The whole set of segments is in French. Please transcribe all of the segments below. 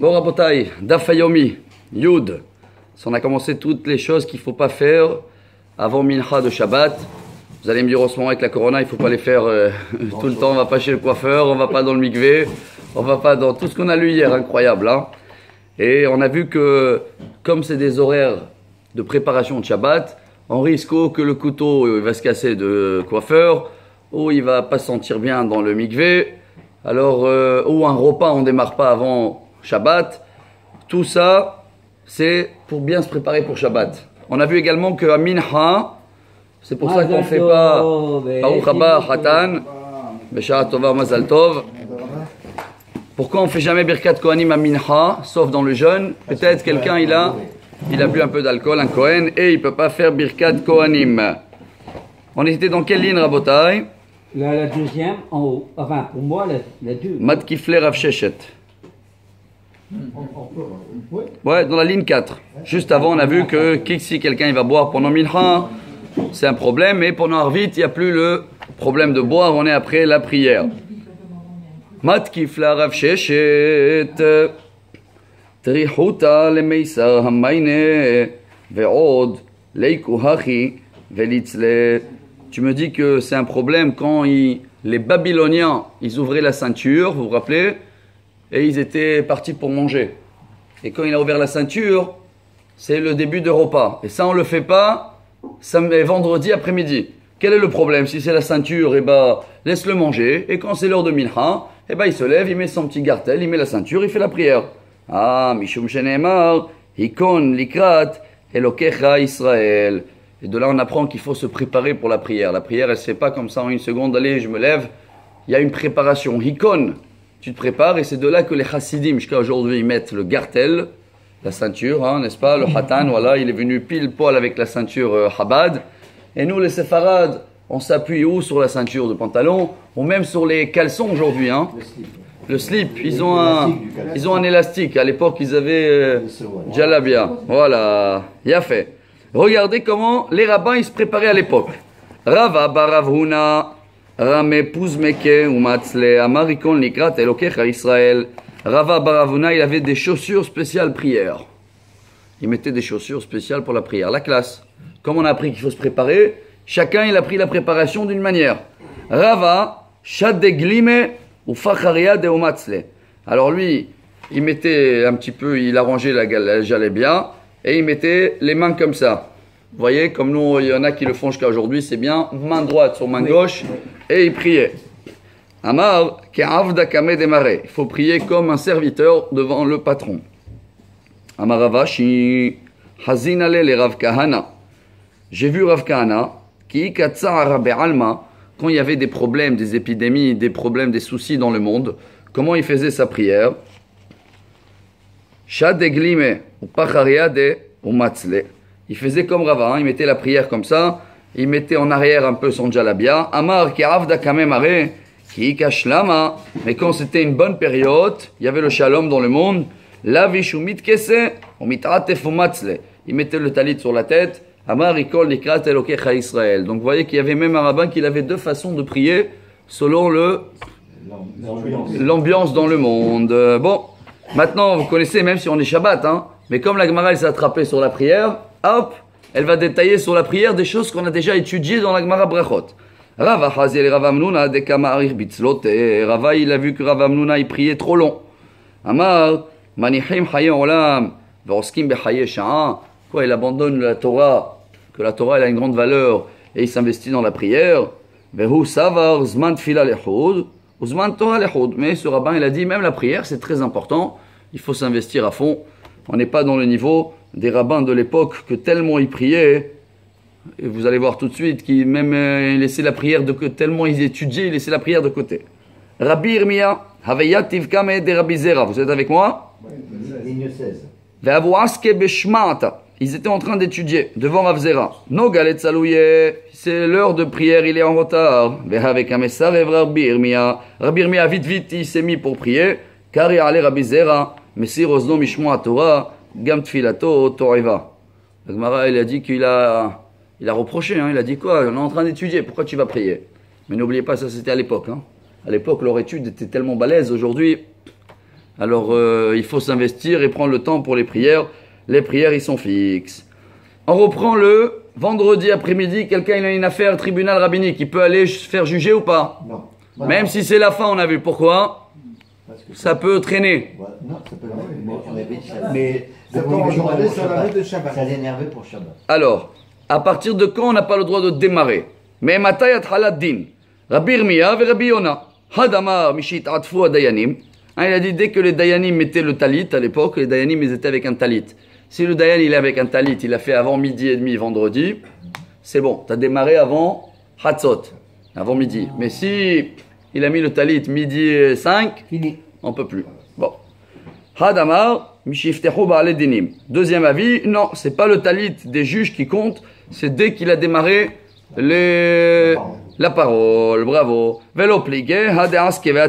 Bon, Rabotai, Dafayomi, Yud. On a commencé toutes les choses qu'il ne faut pas faire avant Mincha de Shabbat. Vous allez me dire en ce moment avec la Corona, il ne faut pas les faire euh, tout le temps. On va pas chez le coiffeur, on va pas dans le mikvé, on va pas dans tout ce qu'on a lu hier, incroyable. Hein Et on a vu que comme c'est des horaires de préparation de Shabbat, on risque que le couteau euh, va se casser de coiffeur, ou il va pas se sentir bien dans le mikvé, alors euh, ou un repas on démarre pas avant Shabbat. Tout ça, c'est pour bien se préparer pour Shabbat. On a vu également que à Minha, c'est pour ça qu'on fait pas Baruch haba Hatan, Beshara Tova Mazal Tov. Pourquoi on ne fait jamais Birkat Kohanim à Minha, sauf dans le jeûne? Peut-être quelqu'un il a, il a bu un peu d'alcool, un Kohen, et il ne peut pas faire Birkat Kohanim. On était dans quelle ligne, Rabotai? La, la, deuxième, en haut. Enfin, pour moi, la, la deux. Mat Kifle Rav Sheshet. Ouais, dans la ligne 4. Juste avant, on a vu que si quelqu'un il va boire pendant Minha, c'est un problème, mais pendant Arvit, il n'y a plus le problème de boire, on est après la prière. Mat Kifla Rav Sheshet. Trihuta lemeisar hamayne ve'od leikuhachi velitzle. Tu me dis que c'est un problème quand les Babyloniens, ils ouvraient la ceinture, vous vous rappelez, et ils étaient partis pour manger. Et quand il a ouvert la ceinture, c'est le début de repas. Et ça, on ne le fait pas vendredi après-midi. Quel est le problème Si c'est la ceinture, eh ben, laisse-le manger. Et quand c'est l'heure de Minha, eh ben, il se lève, il met son petit gartel, il met la ceinture, il fait la prière. Ah, Mishum Shenemar, Hikon, Likrat, Elokecha Israël. Et de là, on apprend qu'il faut se préparer pour la prière. La prière, elle ne se fait pas comme ça en une seconde. Allez, je me lève. Il y a une préparation. Hikon, tu te prépares. Et c'est de là que les chassidim, jusqu'à aujourd'hui, ils mettent le gartel, la ceinture, hein, n'est-ce pas Le hatan, voilà, il est venu pile poil avec la ceinture euh, Chabad. Et nous, les séfarades, on s'appuie où Sur la ceinture de pantalon, ou même sur les caleçons aujourd'hui. Hein. Le slip, ils ont un, ils ont un élastique. À l'époque, ils avaient euh, Jalabia. Voilà, il a fait. Regardez comment les rabbins ils se préparaient à l'époque. Rava baravhuna rame puzmeke umatzle amarikon likrat elokecha Israël. Rava baravhuna il avait des chaussures spéciales prière. Il mettait des chaussures spéciales pour la prière. La classe. Comme on a appris qu'il faut se préparer, chacun il a pris la préparation d'une manière. Rava shadeglime ou facharia de umatzle. Alors lui, il mettait un petit peu, il arrangeait la, la bien et il mettait les mains comme ça. Vous voyez, comme nous, il y en a qui le font jusqu'à aujourd'hui, c'est bien, main droite sur main gauche, et il priait. Amar, Il faut prier comme un serviteur devant le patron. Amaravashi, Hazinale le Rav Kahana. J'ai vu Rav Kahana, qui alma, quand il y avait des problèmes, des épidémies, des problèmes, des soucis dans le monde, comment il faisait sa prière? Shadeglime, Il faisait comme Rava, hein. il mettait la prière comme ça, il mettait en arrière un peu son jalabia. Amar ki avda kamemare, ki kashlama. Mais quand c'était une bonne période, il y avait le shalom dans le monde. La vishumit kese, matzle. Il mettait le talit sur la tête. Amar ikol likrat elokecha Israël. Donc vous voyez qu'il y avait même un rabbin qui avait deux façons de prier selon le l'ambiance dans le monde. Bon, maintenant vous connaissez, même si on est Shabbat, hein, mais comme la Gemara s'est attrapée sur la prière, hop, elle va détailler sur la prière des choses qu'on a déjà étudiées dans la Gemara Brachot. Rava Hazel Rava Amnuna de Bitzlot Rava il a vu que Rava Amnuna il priait trop long. Amar Manihim Haye Olam Behaye Sha'a quoi il abandonne la Torah que la Torah elle a une grande valeur et il s'investit dans la prière. Savar Zman Tfila Lechud Zman Torah mais ce rabbin il a dit même la prière c'est très important il faut s'investir à fond on n'est pas dans le niveau des rabbins de l'époque que tellement ils priaient, et vous allez voir tout de suite qu'ils même euh, laissaient la prière de côté, tellement ils étudiaient, ils laissaient la prière de côté. Rabbi Irmia, Havayat Tivkame de Rabbi Zera, vous êtes avec moi? Ligne 16. Ils étaient en train d'étudier devant Rav Zera. No galet c'est l'heure de prière, il est en retard. Rabbi Irmia. Rabbi Irmia, vite, vite, il s'est mis pour prier, car il Rabbi Zera, Messir Osno Mishmoa Torah, Gam Tfilato Toriva. La Gemara, il a dit qu'il a, il a reproché, hein, il a dit quoi? On est en train d'étudier, pourquoi tu vas prier? Mais n'oubliez pas, ça c'était à l'époque. Hein. À l'époque, leur étude était tellement balèze. Aujourd'hui, Alors euh, il faut s'investir et prendre le temps pour les prières. Les prières, ils sont fixes. On reprend le vendredi après-midi. Quelqu'un il a une affaire tribunal rabbinique. Il peut aller se faire juger ou pas? Non. Même si c'est la fin, on a vu. Pourquoi? Ça peut traîner. Ouais, Non, ça peut Mais ça. Peut rejoindre pour Shabbat. route de Shabbat. Ça l'énervait pour Shabbat. Alors, à partir de quand on n'a pas le droit de démarrer? Mais matay athalat din. Rabbi Irmiya et Rabbi Yona. Hadamar mishit atfu dayanim. Hein, il a dit dès que les dayanim mettaient le talit à l'époque, les dayanim ils étaient avec un talit. Si le dayan il est avec un talit, il a fait avant midi et demi vendredi, c'est bon, tu as démarré avant hatzot, avant midi. Mais si il a mis le talit midi et 5, Fini. on peut plus. Bon. Hadamar, mishiftehu dinim. Deuxième avis, non, c'est pas le talit des juges qui compte, c'est dès qu'il a démarré les... la parole. Bravo. Velo askeveat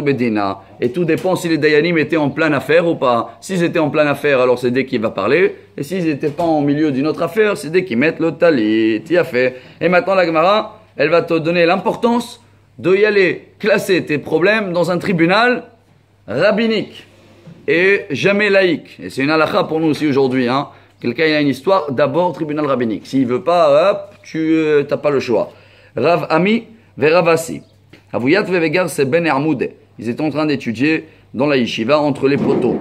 bedina. Et tout dépend si les dayanim étaient en pleine affaire ou pas. S'ils étaient en pleine affaire, alors c'est dès qu'il va parler. Et s'ils n'étaient pas en milieu d'une autre affaire, c'est dès qu'ils mettent le talit. Y a fait. Et maintenant, la Gemara, elle va te donner l'importance de y aller classer tes problèmes dans un tribunal rabbinique et jamais laïque. Et c'est une halakha pour nous aussi aujourd'hui. Hein. Quelqu'un a une histoire, d'abord tribunal rabbinique. S'il veut pas, tu n'as pas le choix. Rav Ami Veravasi. Avuyat Vevegar c'est Ben Armoud. Ils étaient en train d'étudier dans la yeshiva entre les poteaux.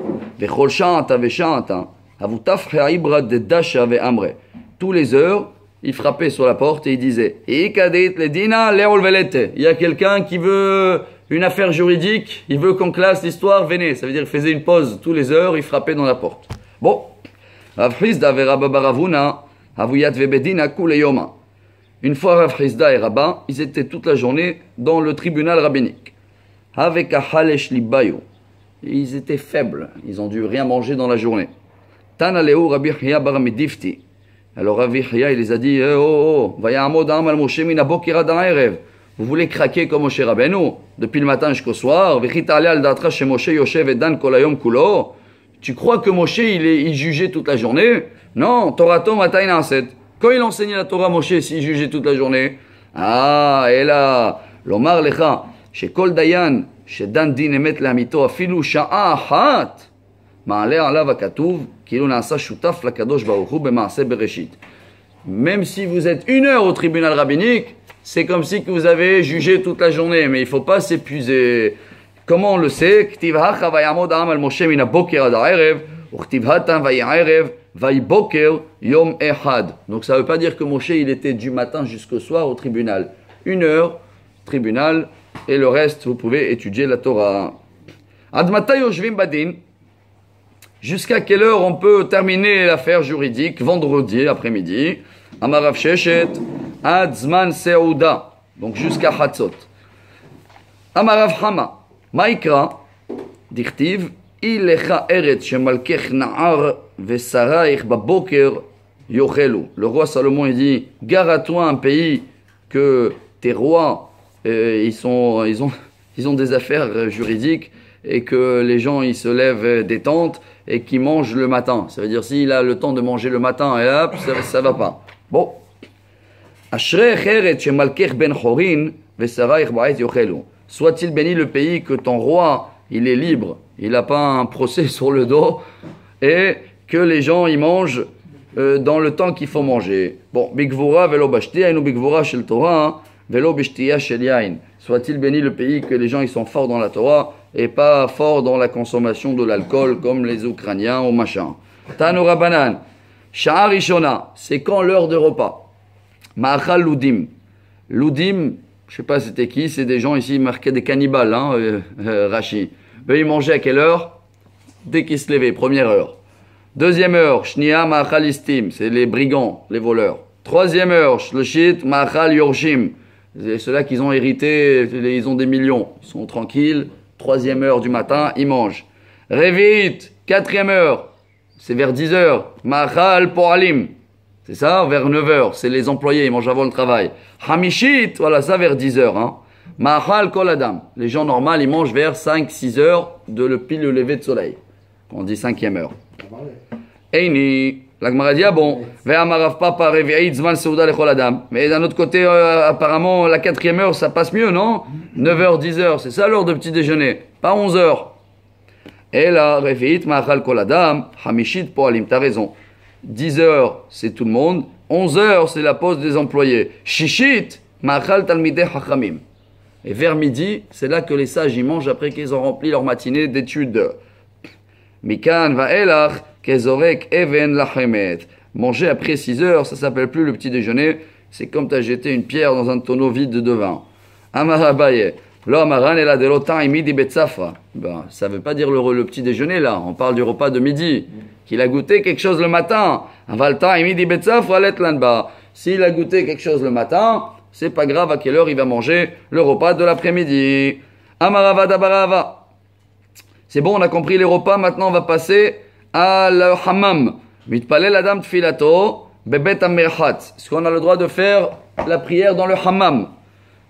Amre. Tous les heures, il frappait sur la porte et il disait. Il y a quelqu'un qui veut une affaire juridique, il veut qu'on classe l'histoire, venez. Ça veut dire qu'il faisait une pause tous les heures, il frappait dans la porte. Bon. Une fois Rav et Rabba, ils étaient toute la journée dans le tribunal rabbinique. Avec Halesh Libayo. Ils étaient faibles, ils ont dû rien manger dans la journée. Rabbi. Alors Ravi il les a dit eh Oh, oh, vous voulez craquer comme Moshe Rabbeinu? Depuis le matin jusqu'au soir Tu crois que Moshe il est il jugé toute la journée? Non, Toratom Quand il enseignait la Torah Moshe s'il jugeait toute la journée? Ah, et là, l'Omar Lecha, chez Kol Dayan, chez Dan Din Emet Lamito, Afilu Sha'ahat, Ma'ale Alav Akatouv, même si vous êtes une heure au tribunal rabbinique, c'est comme si vous avez jugé toute la journée, mais il faut pas s'épuiser. Comment on le sait? Donc ça ne veut pas dire que Moshe il était du matin jusqu'au soir au tribunal. Une heure, tribunal, et le reste vous pouvez étudier la Torah. Admata Jusqu'à quelle heure on peut terminer l'affaire juridique vendredi après-midi? Amarav Sheshet, Ad Zman Seuda, donc jusqu'à Hatzot. Amarav Hama, Maikra, Dichtiv, Ilecha Eret Shemalkech Na'ar Vesaraich Baboker Yochelu. Le roi Salomon il dit Gare à toi un pays que tes rois euh, ils, sont, ils, ont, ils ont des affaires juridiques et que les gens ils se lèvent des tentes et qui mangent le matin. Ça veut dire s'il a le temps de manger le matin et hop, ça, ça va pas. Bon. Ben. Soit-il béni le pays que ton roi, il est libre, il n'a pas un procès sur le dos et que les gens ils mangent euh, dans le temps qu'il faut manger. Bon, bigvura bigvura shel Torah. Soit-il béni le pays que les gens ils sont forts dans la Torah et pas forts dans la consommation de l'alcool comme les Ukrainiens ou machin. Tano Rabanan, Sha'ar Rishona, c'est quand l'heure de repas? Ma'achal Ludim. Ludim, je sais pas c'était qui, c'est des gens ici marqués des cannibales, hein, euh. Eux ils mangeaient à quelle heure? Dès qu'ils se levaient, première heure. Deuxième heure, Shnia Ma'achal Istim, c'est les brigands, les voleurs. Troisième heure, Shloshit Ma'achal Yorshim, c'est ceux-là qui ont hérité, ils ont des millions, ils sont tranquilles. Troisième heure du matin, ils mangent. Révit, quatrième heure, c'est vers 10 heures. Ma'achal Poalim, c'est ça, vers 9 heures, c'est les employés, ils mangent avant le travail. Hamishit, voilà ça vers 10 heures. Hein. Ma'achal Koladam, les gens normaux, ils mangent vers 5-6 heures de le pile le lever de soleil. On dit cinquième heure. Eini, La Gemara dit, ah bon. Mais d'un autre côté, euh, apparemment, la quatrième heure, ça passe mieux, non? 9h, 10h, c'est ça l'heure de petit déjeuner, pas 11h. Et là, revi'it ma'achal kol adam, hamishit po'alim, t'as raison. 10h, c'est tout le monde. 11h, c'est la pause des employés. Shishit, ma'achal talmideh hachamim. Et vers midi, c'est là que les sages y mangent après qu'ils ont rempli leur matinée d'études. Mikan va elach kezorek even lachemet. Manger après 6 heures, ça s'appelle plus le petit déjeuner. C'est comme tu as jeté une pierre dans un tonneau vide de vin. Amarabaye. Lo amaran et la de l'otan midi betsafra. Ben, ça veut pas dire le, petit déjeuner là. On parle du repas de midi. Qu'il a goûté quelque chose le matin. Avaltan midi betsafra letlanba. S'il a goûté quelque chose le matin, c'est pas grave à quelle heure il va manger le repas de l'après-midi. Amarava. C'est bon, on a compris les repas. Maintenant, on va passer le hammam. Mitpalel adam tfilato bebet. Est-ce qu'on a le droit de faire la prière dans le hammam?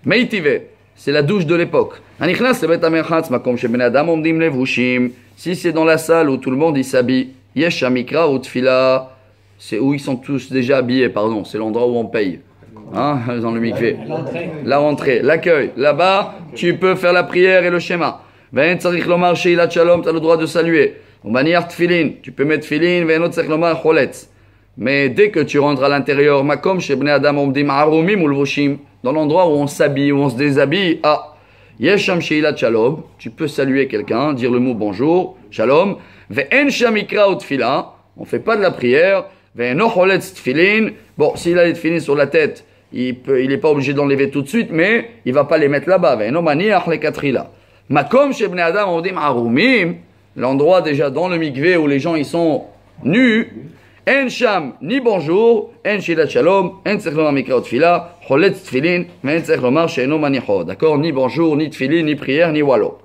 Meitive, c'est la douche de l'époque. Anichnas le bet amerchat makom sheben adam omdim levushim. Si c'est dans la salle où tout le monde s'habille, yesh amikra ou tfila. C'est où ils sont tous déjà habillés, pardon. C'est l'endroit où on paye. Hein, dans le mikvé. La rentrée, l'accueil. Là-bas, tu peux faire la prière et le schéma. Ben tzarich lomar shalom, tu as le droit de saluer. On tfilin, tu peux mettre tfilin, tzarich lomar choletz. Mais dès que tu rentres à l'intérieur, makom shebne adam omdim arumim dans l'endroit où on s'habille, où on se déshabille, ah, yesham sheilat shalom, tu peux saluer quelqu'un, dire le mot bonjour, shalom, ve'en shamikra ou tfila, on fait pas de la prière, ve'en choletz tfilin, bon, s'il a les tfilin sur la tête, il peut, il pas obligé d'enlever tout de suite, mais il va pas les mettre là-bas. Ve'en maniach le katrila. Makom shebne adam omdim arumim, l'endroit déjà dans le mikvé où les gens ils sont nus, en sham ni bonjour, en shilat shalom, en tzech lomar tfila, choletz tfilin, en tzech lomar manicho. D'accord? Ni bonjour, ni tfilin, ni prière, ni wallo.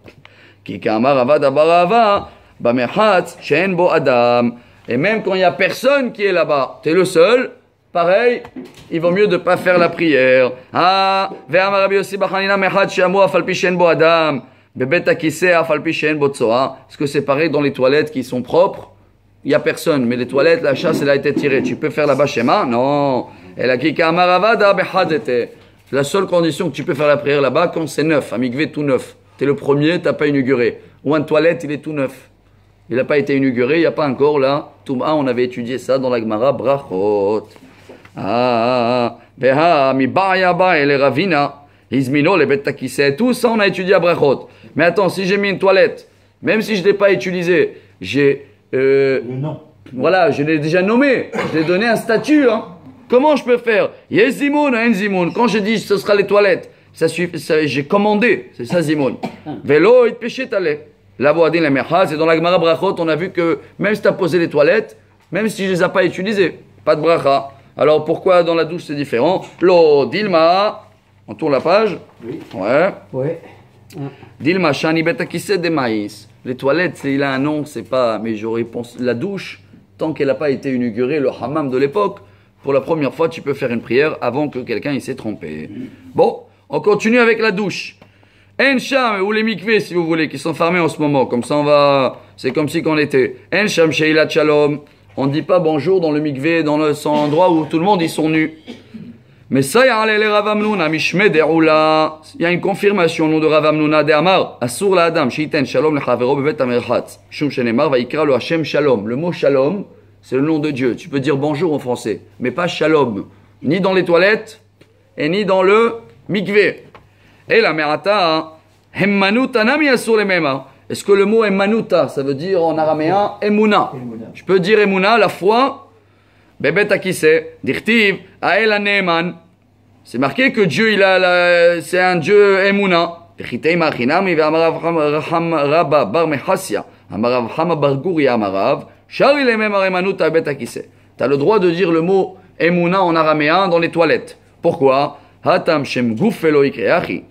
Ki kamar avad abarava, bamerchatz, she'en bo adam. Et même quand il y a personne qui est là-bas, tu es le seul, pareil, il vaut mieux de pas faire la prière. Ah, ve'amar Rabbi Yossi bachanina mechad she'amu afal pi she'en bo adam. Est-ce que c'est pareil dans les toilettes qui sont propres il n'y a personne, mais les toilettes, la chasse, elle a été tirée. Tu peux faire là-bas schéma Non. La kika amaravada behadete. La seule condition que tu peux faire la prière là-bas, quand c'est neuf, un mikvé tout neuf. Tu es le premier, tu n'as pas inauguré. Ou un toilette, il est tout neuf. Il n'a pas été inauguré, il n'y a pas encore là. Touma, on avait étudié ça dans la Gemara Brachot. Ah, beha, mi ba'ya ba et les ravina. Izmino, les betakise. Tout ça, on a étudié à Brachot. Mais attends, si j'ai mis une toilette, même si je ne l'ai pas utilisé, j'ai. euh, nom. voilà, je l'ai déjà nommé. Je l'ai donné un statut. Hein. Comment je peux faire? Yezimoun, hein, Zimoun. Quand je dis ce sera les toilettes, ça ça- j'ai commandé. C'est ça, Zimoun. Vélo, il péché talé. La voadine, la merha, c'est dans la Gemara Brachot, on a vu que même si tu as posé les toilettes, même si je les ai pas utilisées, pas de bracha. Alors pourquoi dans la douche c'est différent? Lo, Dilma, on tourne la page. Oui. Ouais. Ouais. Dilma shani de maïs. Les toilettes, c'est- il a un nom, c'est pas. Mais j'aurais pensé. La douche, tant qu'elle n'a pas été inaugurée, le hammam de l'époque, pour la première fois, tu peux faire une prière avant que quelqu'un il s'est trompé. Bon, on continue avec la douche. En sham, ou les mikvés, si vous voulez, qui sont fermés en ce moment. Comme ça, on va. C'est comme si qu'on était. En sham sheilat shalom. On ne dit pas bonjour dans le mikvé, dans le son endroit où tout le monde ils sont nus. Mais ça, il y a une confirmation au nom de Rav Amnuna de Amar. Asur la Adam, Shiten Shalom le Chavero bevet Amerchatz. Shum Shenemar va ikra lo Hashem Shalom. Le mot Shalom, c'est le nom de Dieu. Tu peux dire bonjour en français, mais pas Shalom. Ni dans les toilettes, et ni dans le mikvé. Et la Merata, Hemmanuta nami asur le mema. Est-ce que le mot Emmanuta, ça veut dire en araméen Emuna. Je peux dire Emuna, la foi, Bebet Akise, Dirtiv, Ael Aneman. C'est marqué que Dieu, il a la- c'est un Dieu Emouna. Shari le droit de dire le mot Emouna en araméen dans les toilettes. Pourquoi? Hatam Shem Guf Eloi Kreachi,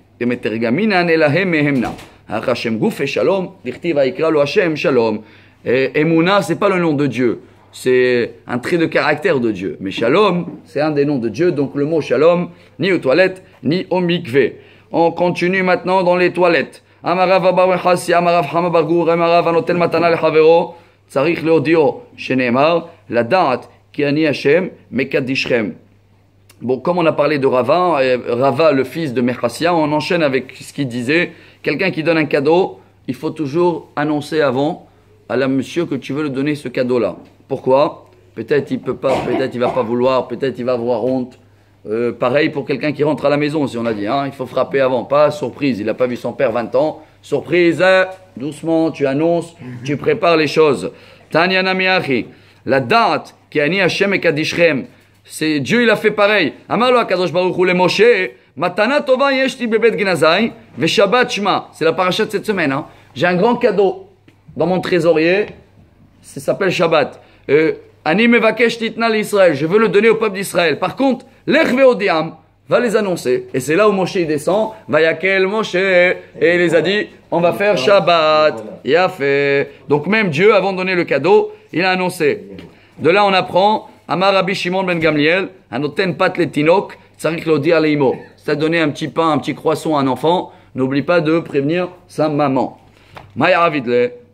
Guf et Shalom, Dirtiv Aikra Lo Hashem Shalom. Et Emouna, c'est pas le nom de Dieu. C'est un trait de caractère de Dieu. Mais Shalom, c'est un des noms de Dieu. Donc le mot Shalom, ni aux toilettes, ni au mikvé. On continue maintenant dans les toilettes. Amarav Leodio, Shenemar, la Hashem. Bon, comme on a parlé de Rava, euh, Rava, le fils de Mechassia, on enchaîne avec ce qu'il disait. Quelqu'un qui donne un cadeau, il faut toujours annoncer avant à la monsieur que tu veux le donner ce cadeau-là. Pourquoi? Peut-être il peut pas, peut-être il va pas vouloir, peut-être il va avoir honte. Euh, pareil pour quelqu'un qui rentre à la maison, si on a dit, hein, il faut frapper avant, pas surprise. Il n'a pas vu son père 20 ans. Surprise, hein, doucement, tu annonces, tu prépares les choses. Tanya Namiachi, la date qui a ni Hashem et Kadishrem, c'est Dieu, il a fait pareil. Amar lo Akadosh Baruch le Moshe, Matana tova yeshti bebet gnazai, shma. C'est la paracha de cette semaine. Hein. J'ai un grand cadeau dans mon trésorier, ça s'appelle Shabbat. Euh, je veux le donner au peuple d'Israël. Par contre, l'ech veodiam va les annoncer. Et c'est là où Moshe descend, va yakel Moshe, et il les a dit, on va faire Shabbat. Il. Donc même Dieu, avant de donner le cadeau, il a annoncé. De là, on apprend, Amar Rabbi Shimon ben Gamliel, anoten pat le tinok, tzarik lo dire leimo. À donner un petit pain, un petit croissant à un enfant, n'oublie pas de prévenir sa maman.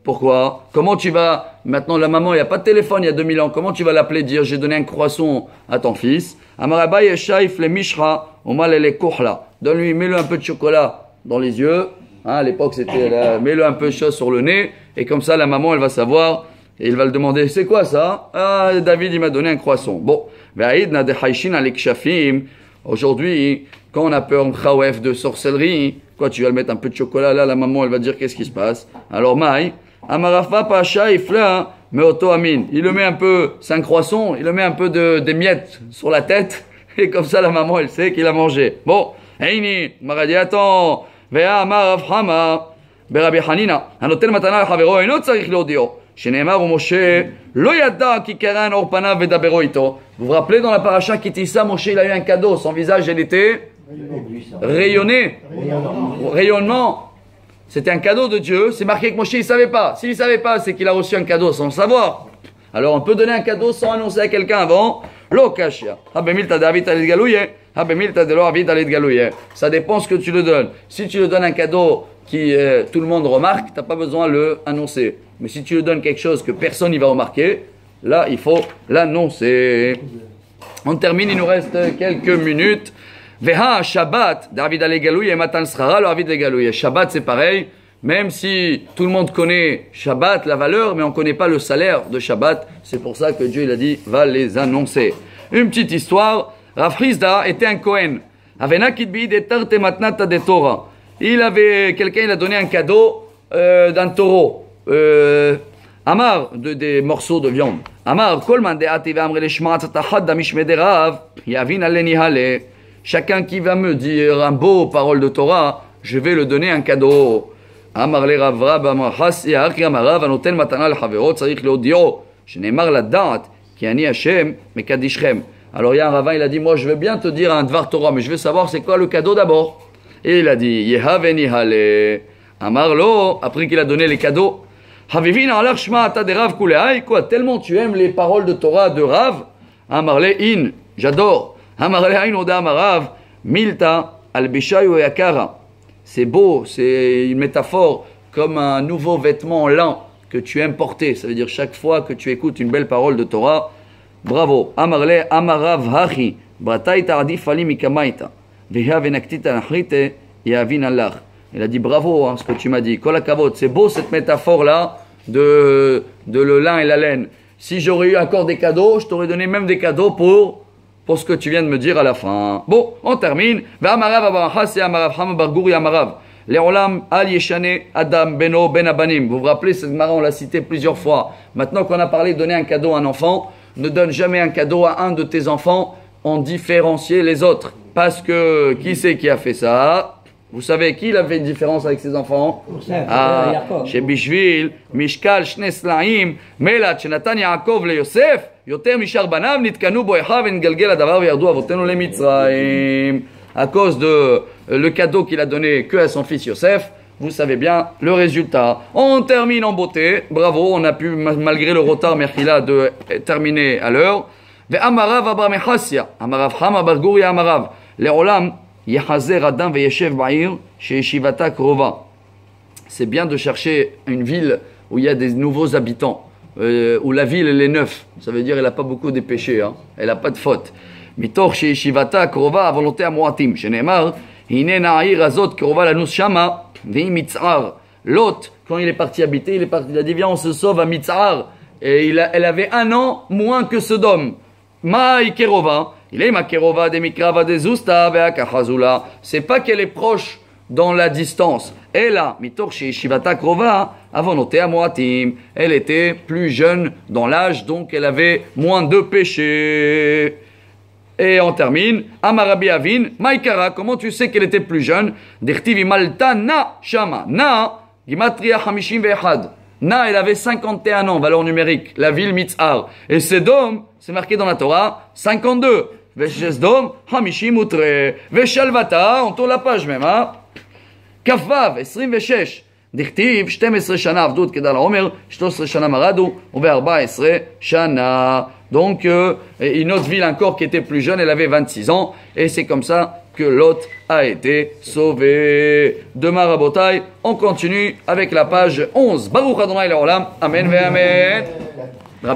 Pourquoi? Comment tu vas? Maintenant, la maman, il n'y a pas de téléphone il y a 2000 ans. Comment tu vas l'appeler dire j'ai donné un croissant à ton fils? Amarabaye shaif le mishra, omal le kohla. Donne-lui, mets-le un peu de chocolat dans les yeux. Hein, à l'époque, c'était mets-le un peu chaud sur le nez. Et comme ça, la maman, elle va savoir. Et il va le demander, c'est quoi ça? Ah, David, il m'a donné un croissant. Bon. De. Aujourd'hui, quand on a peur de sorcellerie, quoi, tu vas le mettre un peu de chocolat là, la maman, elle va dire qu'est-ce qui se passe? Alors, Maï, Amarafa Pacha, il fleur, mais auto amin. Il le met un peu, c'est un croissant, il le met un peu de, des miettes sur la tête, et comme ça, la maman, elle sait qu'il a mangé. Bon, Heini, Maradi, attends, Vea Amar Hama, ברבי חנינא, הנותן מתנה לחברו אינו צריך להודיעו, שנאמר ומשה לא ידע כי קרן אור פניו ודברו איתו. Vous vous rappelez dans la paracha qui dit ça, Moshe il a eu C'était un cadeau de Dieu, c'est marqué que Moshe il savait pas. S'il savait pas, c'est qu'il a reçu un cadeau sans le savoir. Alors on peut donner un cadeau sans annoncer à quelqu'un avant. Ça dépend ce que tu le donnes. Si tu le donnes un cadeau qui euh, tout le monde remarque, t'as pas besoin de le annoncer. Mais si tu le donnes quelque chose que personne n'y va remarquer, là il faut l'annoncer. On termine, il nous reste quelques minutes. Veha Shabbat, David Alegalouye et Matan Srara, le David Alegalouye. Shabbat c'est pareil, même si tout le monde connaît Shabbat, la valeur, mais on ne connaît pas le salaire de Shabbat. C'est pour ça que Dieu il a dit va les annoncer. Une petite histoire, Rav Hizda était un Kohen. Avena Kidbi de Matnata de Torah. Il avait, quelqu'un il a donné un cadeau euh, d'un taureau. Euh, Amar, de, des morceaux de viande. Amar, Kolman de Ati Amre le Shma Tzatachad Damish Mederav, Yavin Aleni. Chacun qui va me dire un beau parole de Torah, je vais le donner un cadeau. Amar le Rav Rab Amar Has Yahaki Amarav Anoten Matana le Chavero Tzarich Leodio. שנאמר לדעת כי אני השם מקדישכם. Alors il y a un ravin, il a dit, moi je veux bien te dire un Dvar Torah, mais je veux savoir c'est quoi le cadeau d'abord. Et il a dit, Yehaveni Hale. Amar lo, après qu'il a donné les cadeaux, Havivina alach shma ata de Rav kuleai, quoi, tellement tu aimes les paroles de Torah de Rav, Amarle in, j'adore. Milta al. C'est beau, c'est une métaphore comme un nouveau vêtement lent que tu aimes porter. Ça veut dire chaque fois que tu écoutes une belle parole de Torah, bravo. Amarle amarav hachi, brataita adif ali mikamaita. Venaktita nachrite, yavin Allah. Il a dit bravo hein, ce que tu m'as dit. Kol hakavod. C'est beau cette métaphore-là de, de le lin et la laine. Si j'aurais eu encore des cadeaux, je t'aurais donné même des cadeaux pour, pour ce que tu viens de me dire à la fin. Bon, on termine. Adam beno ben. Vous vous rappelez, cette mara, on l'a cité plusieurs fois. Maintenant qu'on a parlé de donner un cadeau à un enfant, ne donne jamais un cadeau à un de tes enfants en différencier les autres. Parce que qui c'est qui a fait ça? Vous savez qui il avait une différence avec ses enfants ah, euh, Chez Bishvil, Mishkal, Shneslaim, Melat, Shenatan Yaakov le Yosef, Yoter Mishar Banam, Nitkanu Boechav, Engelgel Adavar, Yardu Avotenu le Mitzraim. À cause de euh, le cadeau qu'il a donné que à son fils Yosef, vous savez bien le résultat. On termine en beauté. Bravo, on a pu, malgré le retard Merkila, de euh, terminer à l'heure. Amarav Abraham Amarav Hama Bargouri Amarav. Olam Yehazer Adam Veyeshev Ba'ir chez Shivata Krova. C'est bien de chercher une ville où il y a des nouveaux habitants, euh, où la ville elle est neuve. Ça veut dire qu'elle n'a pas beaucoup de péchés, hein. elle n'a pas de faute. Mitor chez Shivata Krova à volonté à Moatim. Chez Neymar, Hine Azot Krova Lanus Shama, Mitzar. L'autre, quand il est parti habiter, il est parti, il a dit Viens, on se sauve à Mitzar. Et il a, elle avait un an moins que Sodome. Maï Kerova il est ma Kerova de Mikrava de Zusta. C'est pas qu'elle est proche dans la distance. Elle a, mitor shivata krova, avonotea moatim. Elle était plus jeune dans l'âge, donc elle avait moins de péchés. Et on termine. Amarabi Avin, Maïkara, comment tu sais qu'elle était plus jeune? Dirtivi Malta Na Shama. Na, Gimatria Hamishim Ve'echad. Na, elle avait 51 ans, valeur numérique. La ville Mitzhar. Et Sedom, c'est marqué dans la Torah, 52. Veshdom, Hamishim Utre. Veshalvata, on tourne la page même, hein כ"ו, 26, דכתיב 12 שנה עבדות כדל העומר, 13 שנה מרדו, וב-14 שנה. Donc, euh, et une autre ville encore qui était plus jeune, elle avait 26 ans, et c'est comme ça que Lot a été sauvé. Demain, Rabotai, on continue avec la page 11. Baruch Adonai Leolam. Amen ve Amen.